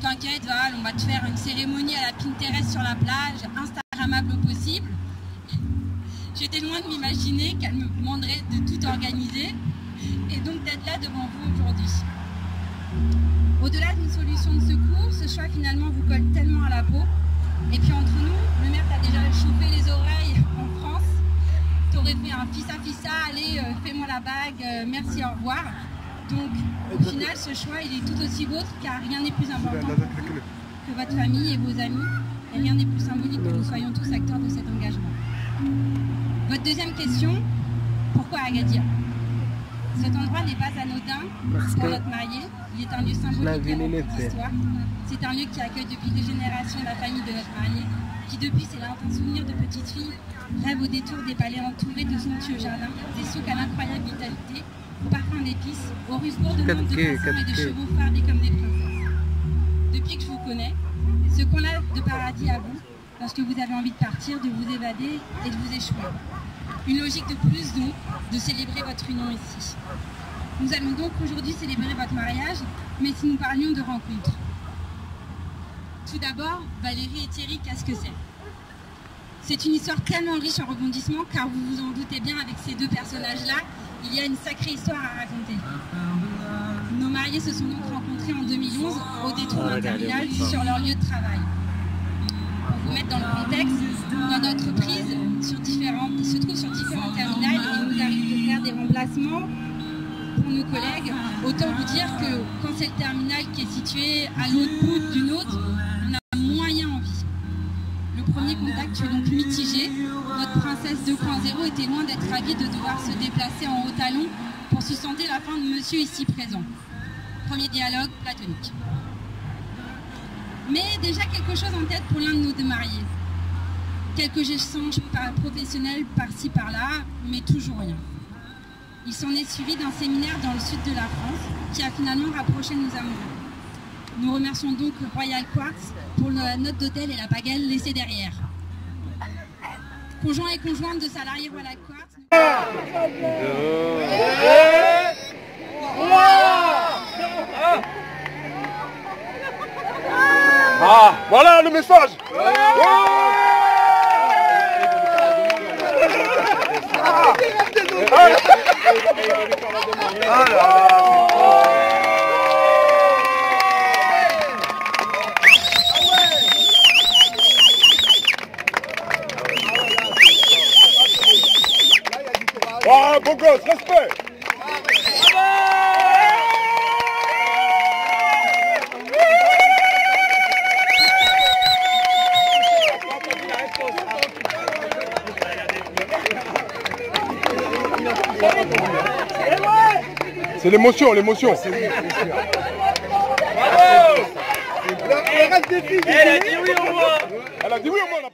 T'inquiète Val, on va te faire une cérémonie à la Pinterest sur la plage, Instagrammable au possible. J'étais loin de m'imaginer qu'elle me demanderait de tout organiser et donc d'être là devant vous aujourd'hui. Au-delà d'une solution de secours, ce choix finalement vous colle tellement à la peau. Et puis entre nous, le maire t'a déjà chauffé les oreilles en France. T'aurais fait un fils à fissa, allez, euh, fais-moi la bague, euh, merci, au revoir. Donc au final, ce choix, il est tout aussi vôtre car rien n'est plus important pour vous que votre famille et vos amis. Et rien n'est plus symbolique que nous soyons tous acteurs de cet engagement. Votre deuxième question, pourquoi Agadir? Cet endroit n'est pas anodin pour notre marié. Il est un lieu symbolique rempli faite. d'histoire. C'est un lieu qui accueille depuis des générations la famille de notre marié, qui depuis ses lointains souvenirs de petite fille, rêve au détour des palais entourés de somptueux jardins, des souks à l'incroyable vitalité, parfum d'épices, rues bourdellantes de Quatre-quais, passants et de chevaux fardés comme des princesses. Depuis que je vous connais, ce qu'on a de paradis à vous, lorsque vous avez envie de partir, de vous évader et de vous échouer. Une logique de plus donc de célébrer votre union ici. Nous allons donc aujourd'hui célébrer votre mariage, mais si nous parlions de rencontre. Tout d'abord, Valérie et Thierry, qu'est-ce que c'est? C'est une histoire tellement riche en rebondissements, car vous vous en doutez bien, avec ces deux personnages-là, il y a une sacrée histoire à raconter. Nos mariés se sont donc rencontrés en 2011 au détour d'un terminal sur leur lieu de travail. Pour vous mettre dans le contexte, notre entreprise sur se trouve sur différents terminals et il nous arrive de faire des remplacements pour nos collègues. Autant vous dire que quand c'est le terminal qui est situé à l'autre bout d'une autre, on a premier contact donc mitigé. Notre princesse 2.0 était loin d'être ravie de devoir se déplacer en haut talon pour sustenter la fin de monsieur ici présent. Premier dialogue platonique. Mais déjà quelque chose en tête pour l'un de nos deux mariés. Quelques échanges professionnels par-ci par-là, mais toujours rien. Il s'en est suivi d'un séminaire dans le sud de la France qui a finalement rapproché nos amoureux. Nous remercions donc Royal Quartz pour la note d'hôtel et la baguette laissée derrière. Conjoints et conjointes de salariés Royal Quartz. Ah, voilà le message. Ah, beau respect C'est l'émotion, l'émotion. Bravo Elle a dit oui au moins. Elle a dit oui au moins,